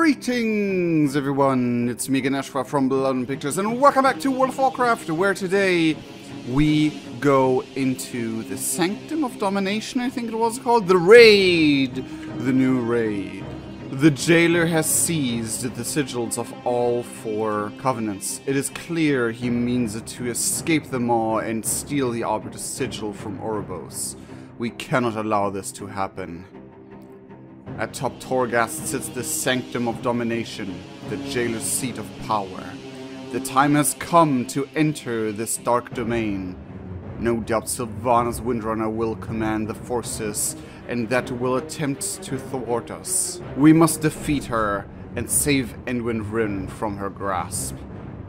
Greetings, everyone. It's me, Ganeshwa from Bloodmoon Pictures, and welcome back to World of Warcraft, where today we go into the Sanctum of Domination, I think it was called. The Raid! The new raid. The jailer has seized the sigils of all four covenants. It is clear he means it to escape them all and steal the Arbiter's sigil from Oribos. We cannot allow this to happen. Atop Torghast sits the Sanctum of Domination, the jailer's seat of power. The time has come to enter this dark domain. No doubt Sylvanas Windrunner will command the forces, and that will attempt to thwart us. We must defeat her and save Anduin Wrynn from her grasp.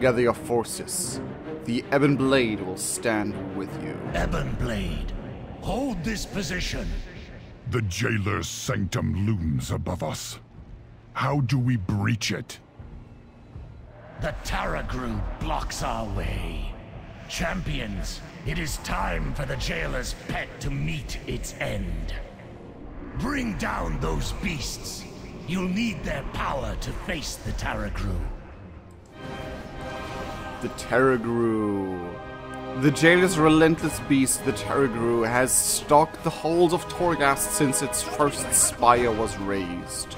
Gather your forces. The Ebon Blade will stand with you. Ebon Blade, hold this position. The jailer's sanctum looms above us. How do we breach it? The Tarragrue blocks our way. Champions, it is time for the jailer's pet to meet its end. Bring down those beasts. You'll need their power to face the Tarragrue. The Tarragrue. The jailer's relentless beast, the Tarragrue, has stalked the halls of Torghast since its first spire was raised.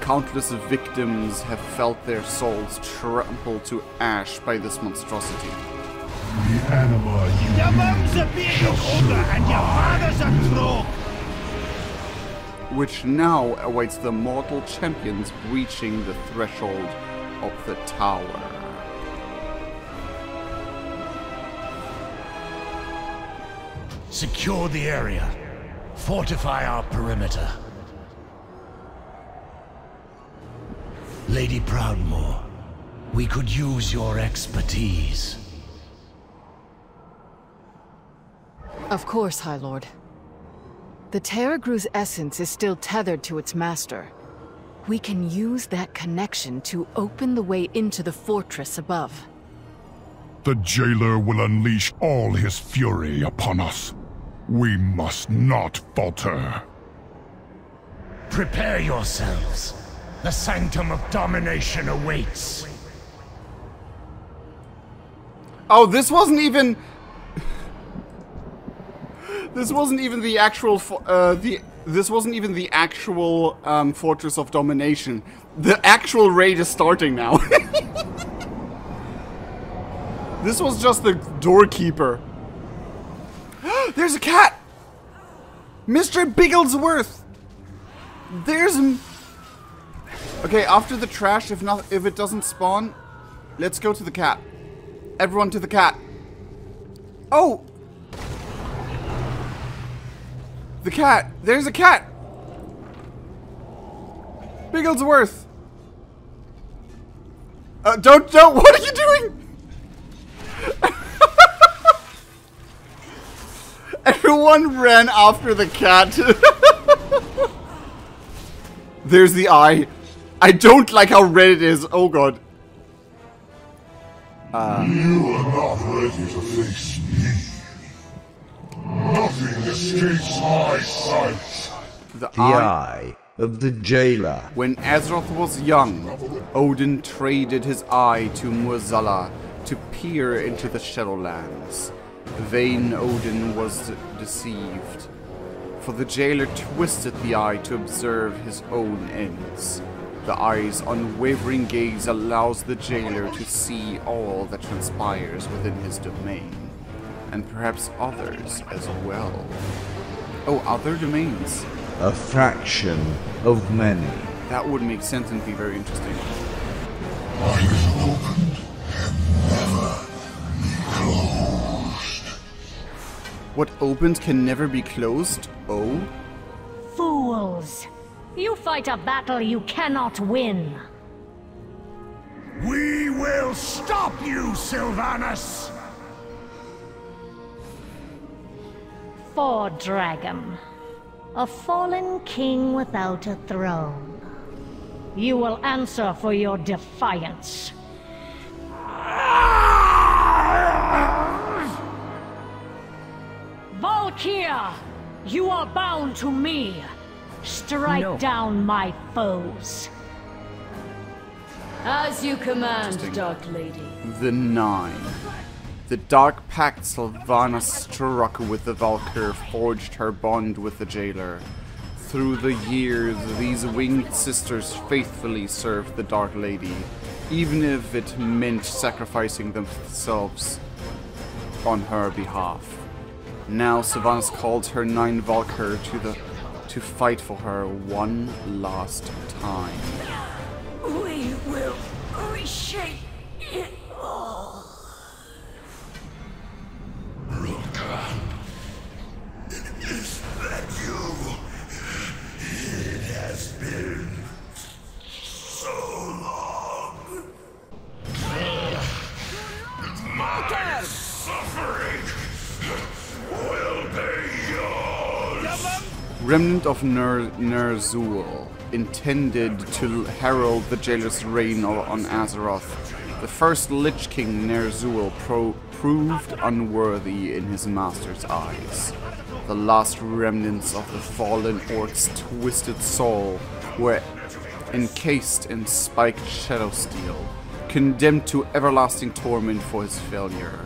Countless victims have felt their souls trampled to ash by this monstrosity. The anima you Your mum's a being older and your father's a crook. which now awaits the mortal champions breaching the threshold of the tower. Secure the area. Fortify our perimeter. Lady Proudmoore, we could use your expertise. Of course, High Lord. The Tarragrue's essence is still tethered to its master. We can use that connection to open the way into the fortress above. The jailer will unleash all his fury upon us. We must not falter. Prepare yourselves. The Sanctum of Domination awaits. Oh, this wasn't even. this wasn't even the actual. Uh, the this wasn't even the actual um, fortress of domination. The actual raid is starting now. this was just the doorkeeper. There's a cat. Mr. Bigglesworth. There's. Okay, after the trash, if not, if it doesn't spawn, let's go to the cat. Everyone to the cat. Oh! The cat! There's a cat! Bigglesworth! Uh, don't, don't, what are you doing? Everyone ran after the cat. There's the eye. I don't like how red it is. Oh god. Uh. You are not ready to face me. Nothing escapes my sight. The, The eye. eye of the jailer. When Azeroth was young, Odyn traded his eye to Murzala to peer into the Shadowlands. Vain Odyn was deceived, for the jailer twisted the eye to observe his own ends. The eye's unwavering gaze allows the jailer to see all that transpires within his domain, and perhaps others as well. Oh, other domains. A fraction of many. That would make sense and be very interesting. What opened can never be closed? Oh? Fools! You fight a battle you cannot win. We will stop you, Sylvanas! Fordragon, a fallen king without a throne. You will answer for your defiance. Ah! Val'kyr, you are bound to me. Strike No. down my foes. As you command, Dark Lady. The Nine. The Dark Pact Sylvana struck with the Val'kyr forged her bond with the jailer. Through the years, these winged sisters faithfully served the Dark Lady, even if it meant sacrificing themselves on her behalf. Now Sylvanas called her Nine Val'kyr to the to fight for her one last time. We will reshape it all. Is that you? It has been Remnant of Ner- Ner'zhul, intended to herald the jailer's reign on Azeroth. The first Lich King Ner'zhul pro- proved unworthy in his master's eyes. The last remnants of the fallen orc's twisted soul were encased in spiked shadow steel, condemned to everlasting torment for his failure.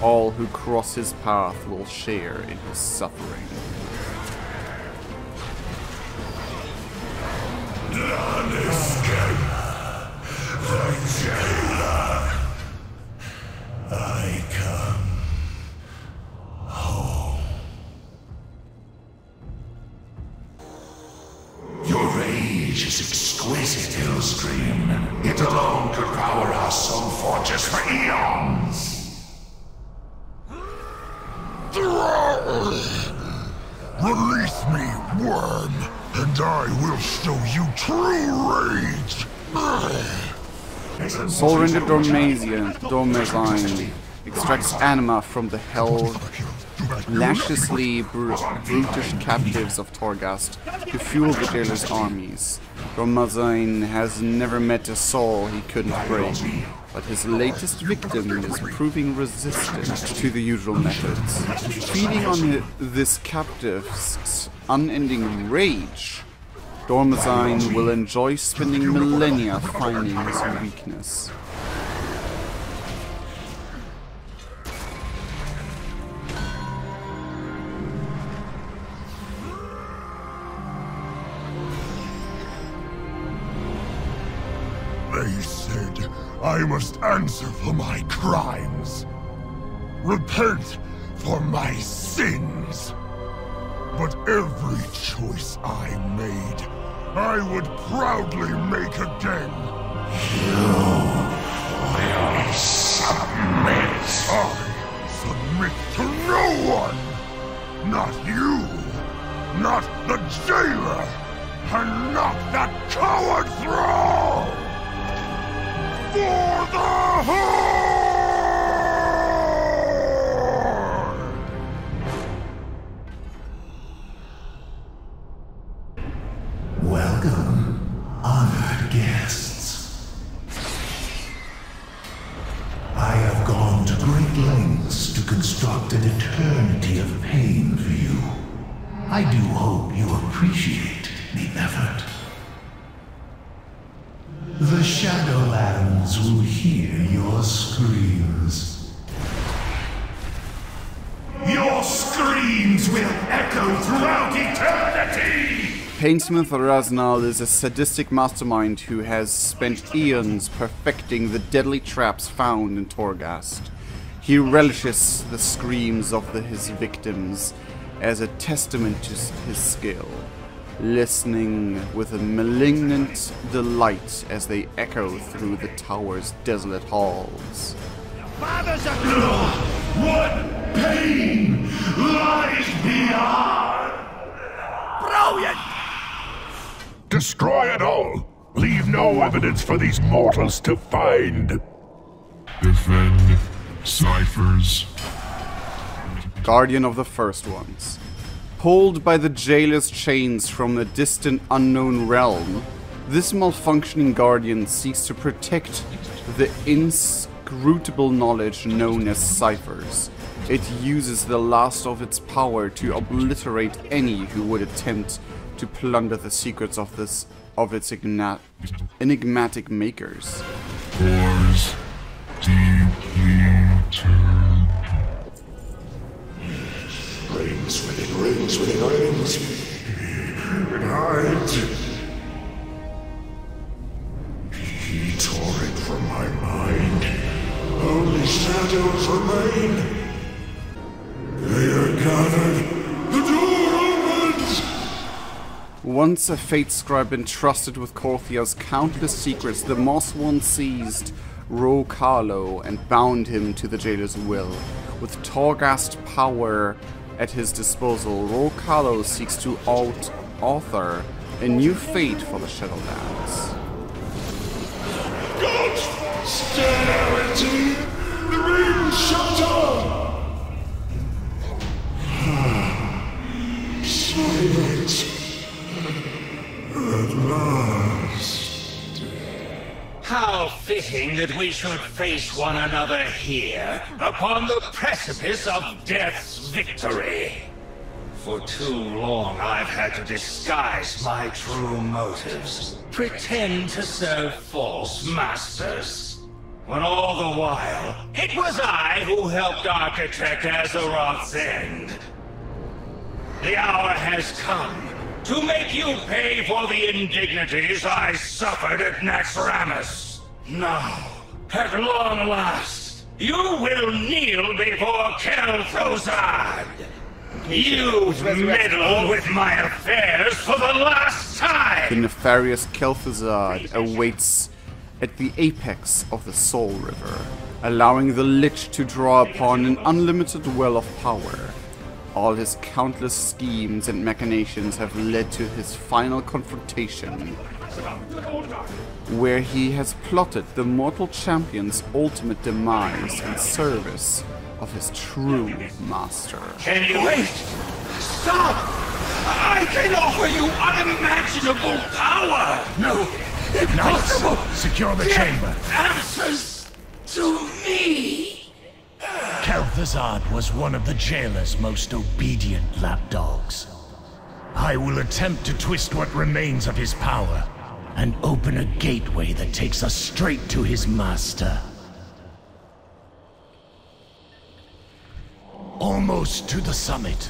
All who cross his path will share in his suffering. Soulrender Dormazain, Dormazain extracts anima from the hell lasciously bru- brutish captives of Torghast to fuel the jailer's armies. Dormazain has never met a soul he couldn't break, but his latest victim is proving resistant to the usual methods. Feeding on this captive's unending rage, Dormazain will enjoy spending millennia finding his weakness. They said I must answer for my crimes. Repent for my sins. But every choice I made, I would proudly make again. You Will submit. I submit to no one! Not you! Not the jailer! And not that coward thrall! For the Horde! Hear your screams. Your screams will echo throughout eternity! Painsmith Raznal is a sadistic mastermind who has spent eons perfecting the deadly traps found in Torghast. He relishes the screams of the, his victims as a testament to his skill, listening with a malignant delight as they echo through the tower's desolate halls. Father's a What pain lies beyond? brilliant! Destroy it all! Leave no evidence for these mortals to find! Defend ciphers. Guardian of the First Ones. Pulled by the jailer's chains from a distant unknown realm, this malfunctioning guardian seeks to protect the inscrutable knowledge known as ciphers. It uses the last of its power to obliterate any who would attempt to plunder the secrets of this of its enigmatic makers. Boys, deeply turned. Rings within rings within rings. It. He tore it from my mind. Only shadows remain. They are gathered. The door opens. Once a fate scribe entrusted with Korthia's countless secrets, the Moss One seized Roh-Kalo and bound him to the jailer's will. With Torghast power at his disposal, Roh-Kalo seeks to out author a new fate for the Shadowlands. Sterity. The ring shutter. Silence. At last. How fitting that we should face one another here, upon the precipice of death's victory. For too long I've had to disguise my true motives, pretend to serve false masters. When all the while, it was I who helped architect Azeroth's end. The hour has come to make you pay for the indignities I suffered at Naxxramas. Now, at long last, you will kneel before Kel'Thuzad. You've meddled with my affairs for the last time! The nefarious Kel'Thuzad awaits at the apex of the Soul River, allowing the Lich to draw upon an unlimited well of power. All his countless schemes and machinations have led to his final confrontation, where he has plotted the mortal champion's ultimate demise in service of his true master. Can you wait? Stop! I can offer you unimaginable power! No, impossible! Secure the Get chamber. Answers to me! Kel'Thuzad was one of the jailer's most obedient lapdogs. I will attempt to twist what remains of his power and open a gateway that takes us straight to his master. Almost to the summit.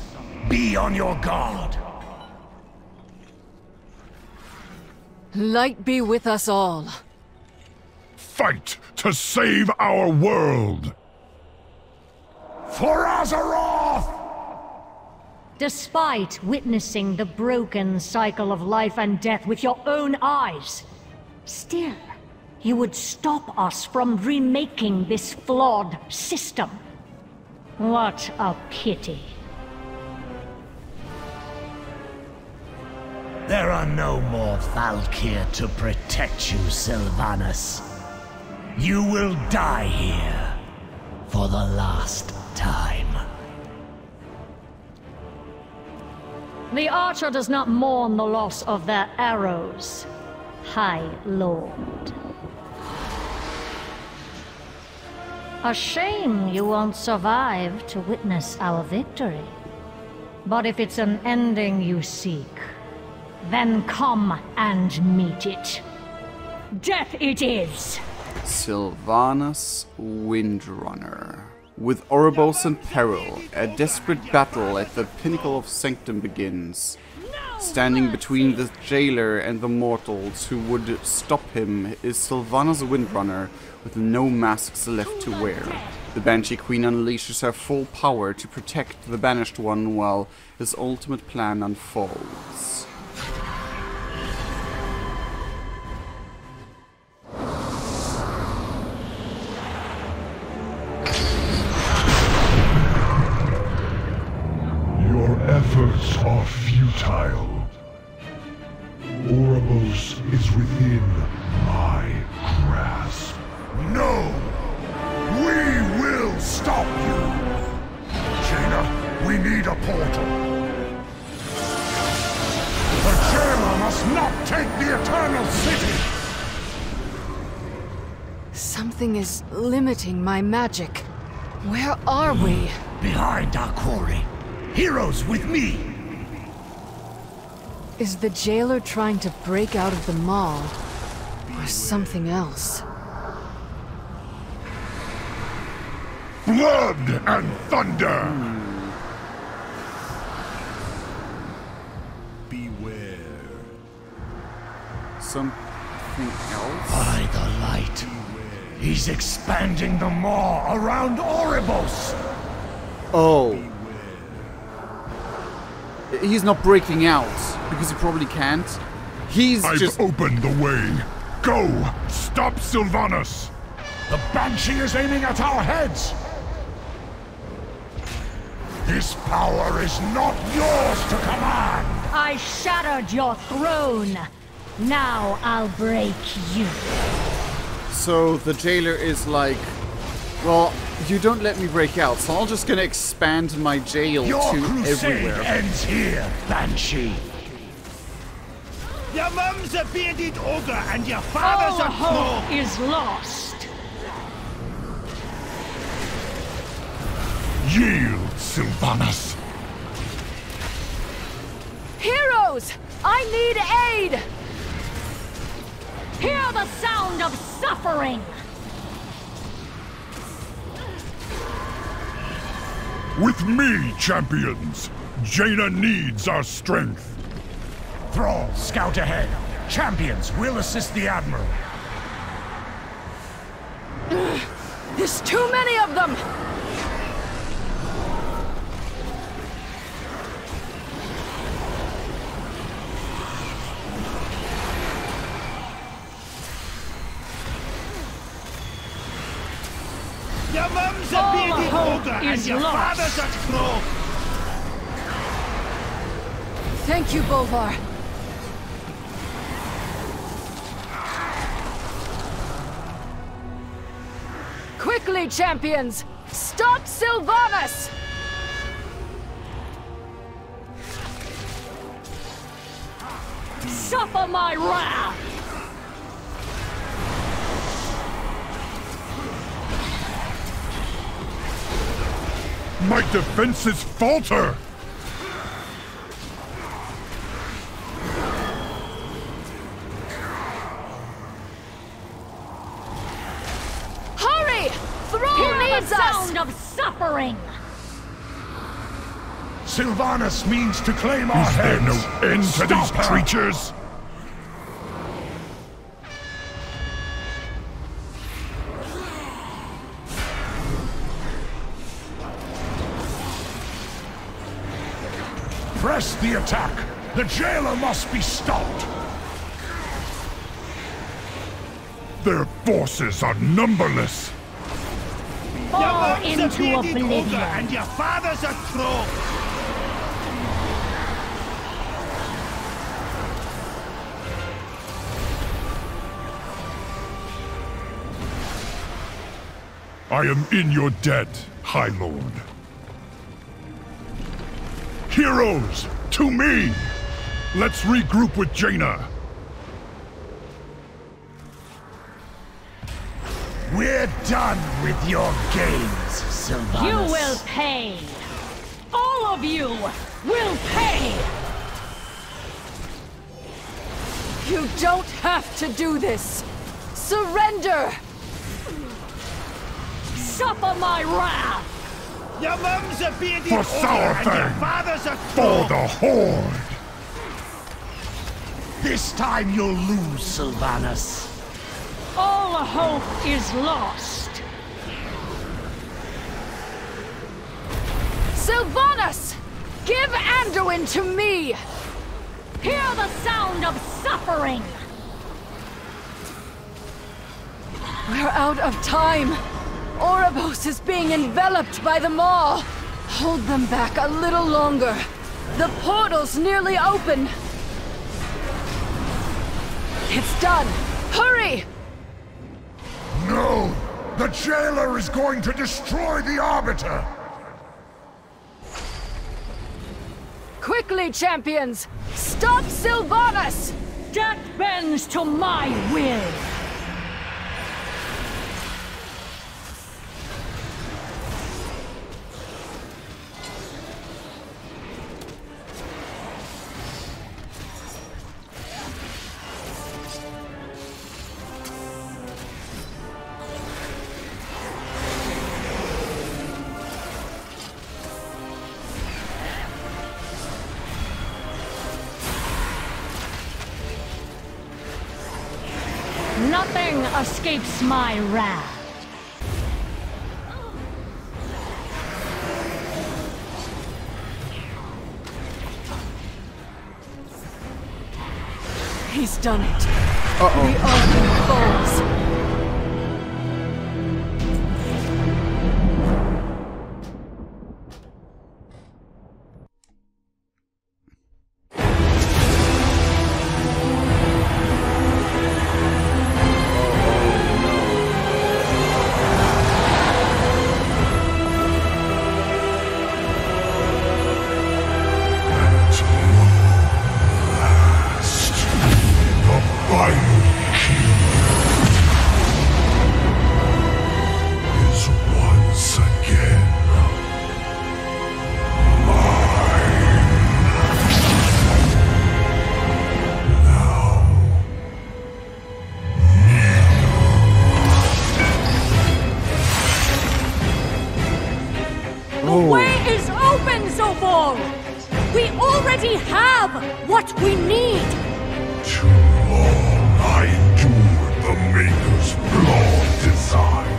Be on your guard. Light be with us all. Fight to save our world! For Azeroth! Despite witnessing the broken cycle of life and death with your own eyes, still, you would stop us from remaking this flawed system. What a pity. There are no more Val'kyr to protect you, Sylvanas. You will die here for the last time. The Archer does not mourn the loss of their arrows, High Lord. A shame you won't survive to witness our victory. But if it's an ending you seek, then come and meet it. Death it is! Sylvanas Windrunner. With Oribos in peril, a desperate battle at the pinnacle of Sanctum begins. Standing between the jailer and the mortals who would stop him is Sylvanas Windrunner with no masks left to wear. The Banshee Queen unleashes her full power to protect the Banished One while his ultimate plan unfolds. Something is limiting my magic. Where are we? Hmm. Behind our quarry. Heroes with me! Is the jailer trying to break out of the maw? Or something else? Blood and thunder! Beware. Something else? By the light. He's expanding the maw around Oribos. Oh. He's not breaking out because he probably can't. He's I've just. opened the way. Go! Stop Sylvanas! The Banshee is aiming at our heads. This power is not yours to command. I shattered your throne. Now I'll break you. So the jailer is like, well, you don't let me break out, so I'm just gonna expand my jail Your to crusade everywhere. ends here, Banshee. Your mum's a bearded ogre and your All father's a hope crow. is lost. Yield, Sylvanas! Heroes! I need aid! Hear the sound of suffering. With me, champions! Jaina needs our strength. Thrall, scout ahead. Champions will assist the Admiral. There's too many of them! Is your lost. father's a crow. Thank you, Bolvar. Quickly, champions! Stop Sylvanas! Suffer my wrath. My defenses falter! Hurry! Thrall Hear the needs us! sound of suffering. Sylvanas means to claim our Is there no end to these her. creatures? Press the attack. The jailer must be stopped. Their forces are numberless. Your Fall a into oblivion. and your father's a crow. I am in your debt, High Lord. Heroes, to me! Let's regroup with Jaina. We're done with your games, Sylvanas. You will pay. All of you will pay. You don't have to do this! Surrender! Suffer my wrath. Your mum's a bearded For ogre Sour and your father's a For the Horde! This time you'll lose, Sylvanas. All hope is lost. Sylvanas! Give Anduin to me! Hear the sound of suffering. We're out of time. Oribos is being enveloped by the maw. Hold them back a little longer. The portal's nearly open. It's done. Hurry! No! The jailer is going to destroy the Arbiter! Quickly, champions! Stop Sylvanas! Death bends to my will. Escapes my wrath. He's done it. Uh-oh. We are foes. The oh. way is open, Zovaal! We already have what we need! too long I endured the Maker's flawed design.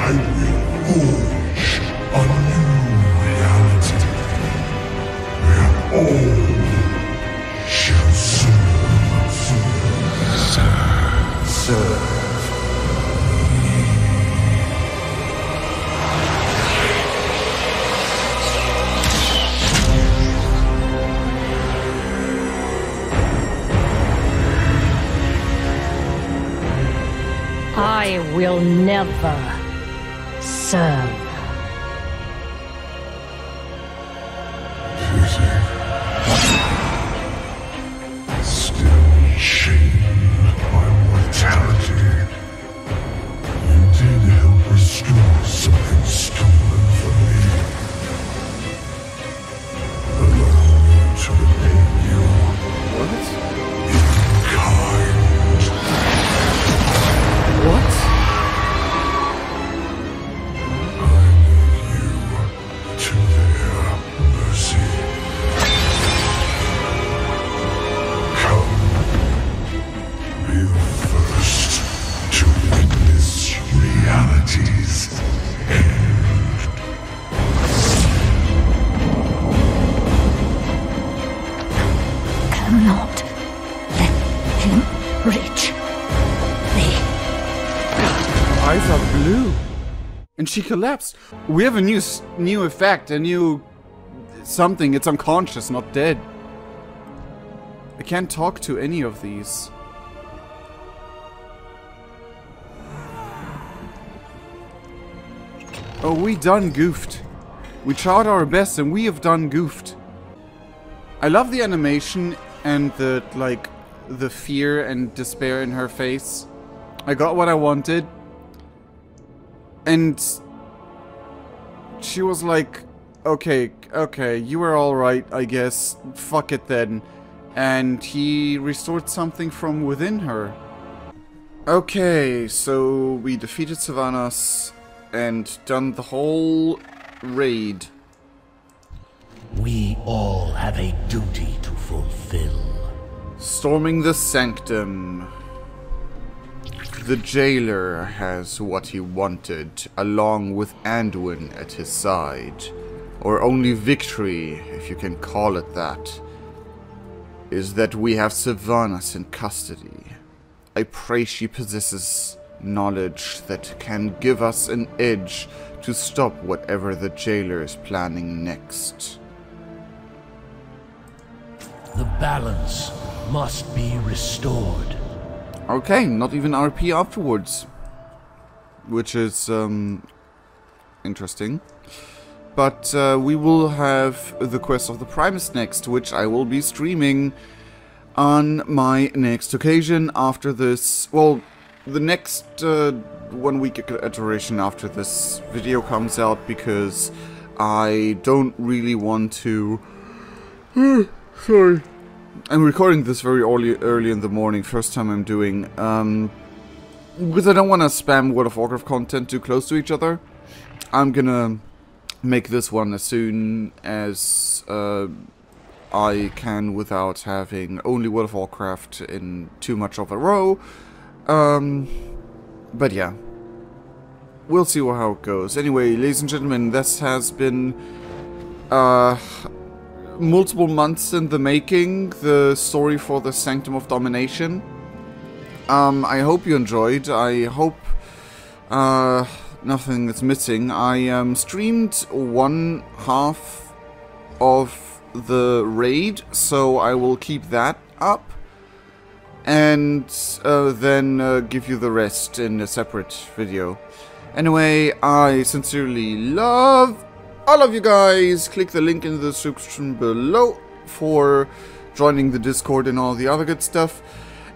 I will forge a new reality where all shall serve, serve, serve. I will never serve. And she collapsed. We have a new new effect, a new something. It's unconscious, not dead. I can't talk to any of these. Oh, we done goofed. We tried our best and we have done goofed. I love the animation and the, like, the fear and despair in her face. I got what I wanted. And she was like, okay, okay, you were alright, I guess. Fuck it then. And he restored something from within her. Okay, so we defeated Sylvanas and done the whole raid. We all have a duty to fulfill. Storming the sanctum. The jailer has what he wanted, along with Anduin at his side. Or only victory, if you can call it that, is that we have Sylvanas in custody. I pray she possesses knowledge that can give us an edge to stop whatever the jailer is planning next. The balance must be restored. Okay, not even RP afterwards. Which is, um, interesting. But uh, we will have the Quest of the Primus next, which I will be streaming on my next occasion after this. Well, the next uh, one week iteration after this video comes out because I don't really want to. Sorry. I'm recording this very early, early in the morning, first time I'm doing, um, because I don't want to spam World of Warcraft content too close to each other. I'm gonna make this one as soon as uh, I can without having only World of Warcraft in too much of a row. Um, but yeah, we'll see how it goes. Anyway, ladies and gentlemen, this has been uh, multiple months in the making. The story for the Sanctum of Domination. Um, I hope you enjoyed. I hope uh, nothing is missing. I um, streamed one half of the raid, so I will keep that up and uh, then uh, give you the rest in a separate video. Anyway, I sincerely love all of you guys. Click the link in the description below for joining the Discord and all the other good stuff.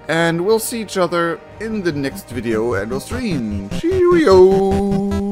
And we'll see each other in the next video and we'll stream. Cheerio!